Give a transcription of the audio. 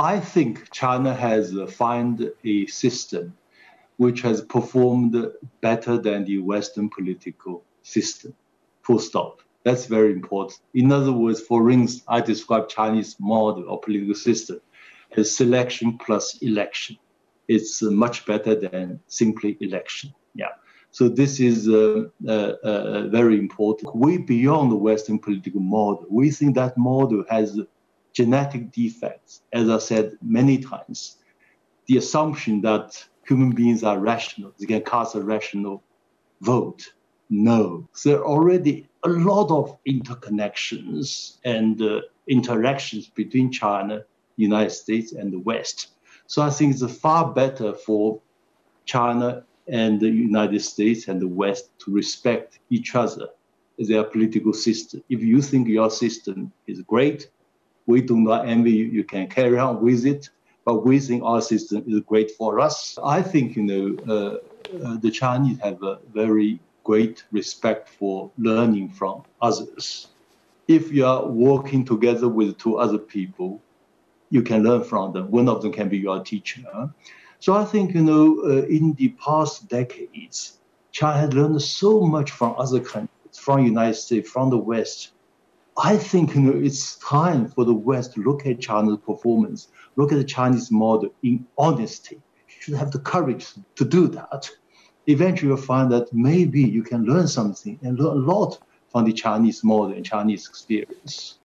I think China has found a system which has performed better than the Western political system. Full stop. That's very important. In other words, for rings, I describe Chinese model or political system as selection plus election. It's uh, much better than simply election. Yeah. So this is uh, uh, uh, very important. Way beyond the Western political model. We think that model has genetic defects. As I said many times, the assumption that human beings are rational, they can cast a rational vote. No, there are already a lot of interconnections and uh, interactions between China, United States, and the West. So I think it's far better for China and the United States and the West to respect each other, their political system. If you think your system is great, we do not envy you. You can carry on with it, but we think our system is great for us. I think you know uh, uh, the Chinese have a very great respect for learning from others. If you are working together with two other people, you can learn from them. One of them can be your teacher. So I think you know uh, in the past decades, China learned so much from other countries, from United States, from the West. I think you know, it's time for the West to look at China's performance, look at the Chinese model in honesty. You should have the courage to do that. Eventually, you'll find that maybe you can learn something and learn a lot from the Chinese model and Chinese experience.